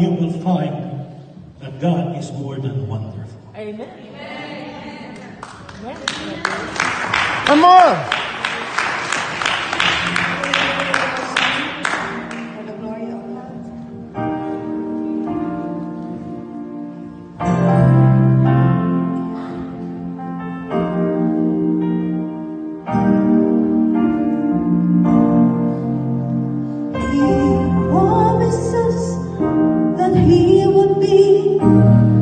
you will find that God is more than wonderful. Amen. Amen. Come on. he would be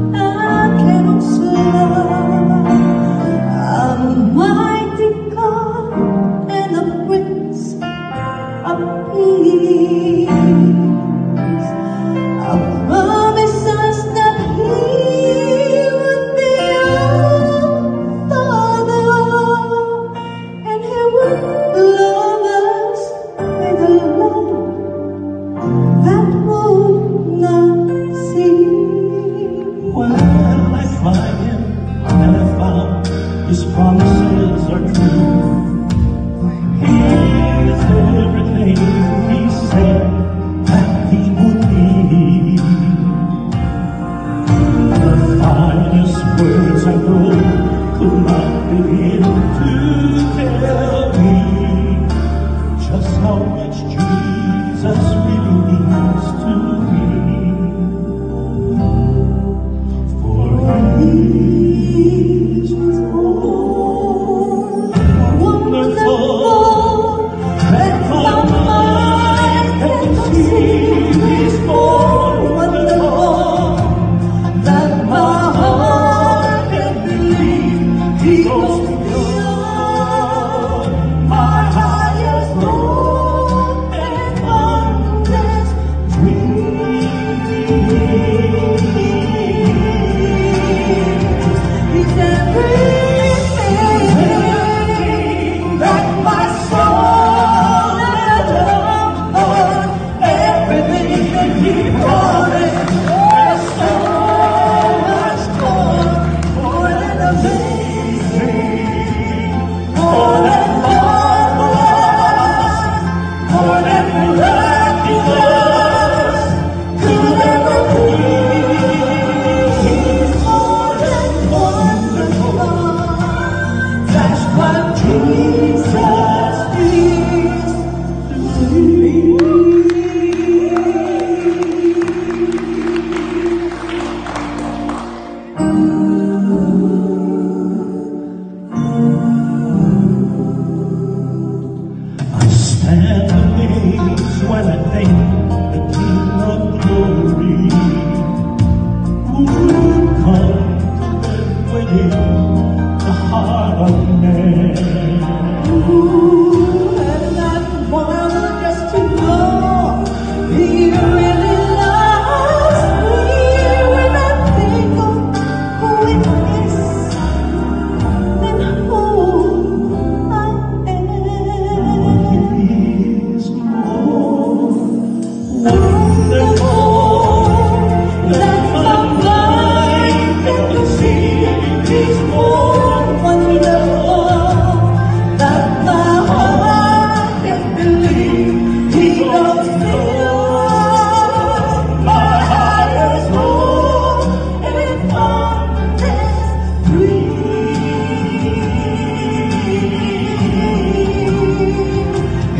Ooh.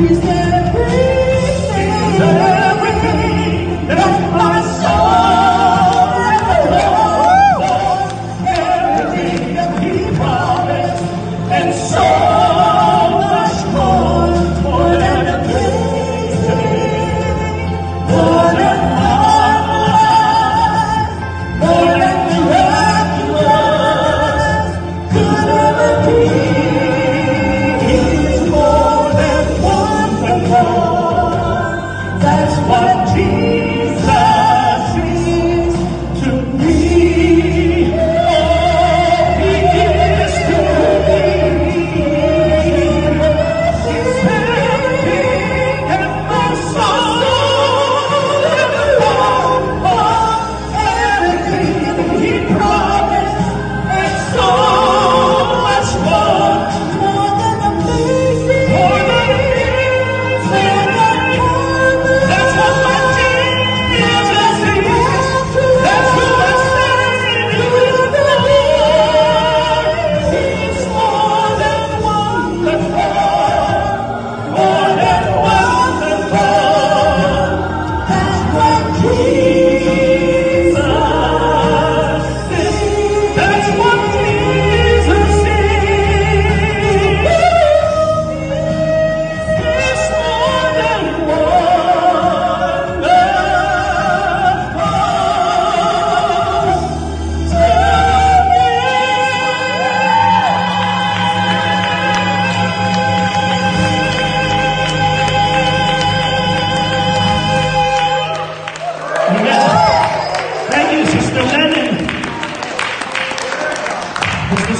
you say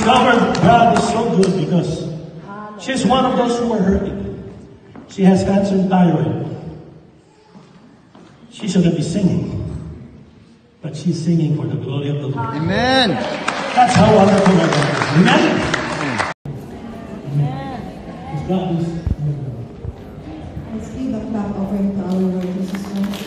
Let's God is so good because she's one of those who are hurting. She has cancer and thyroid. She shouldn't be singing, but she's singing for the glory of the Lord. Amen. That's how wonderful our God is. Amen. Amen. God is. Let's give a clap offering to our Lord Jesus Christ.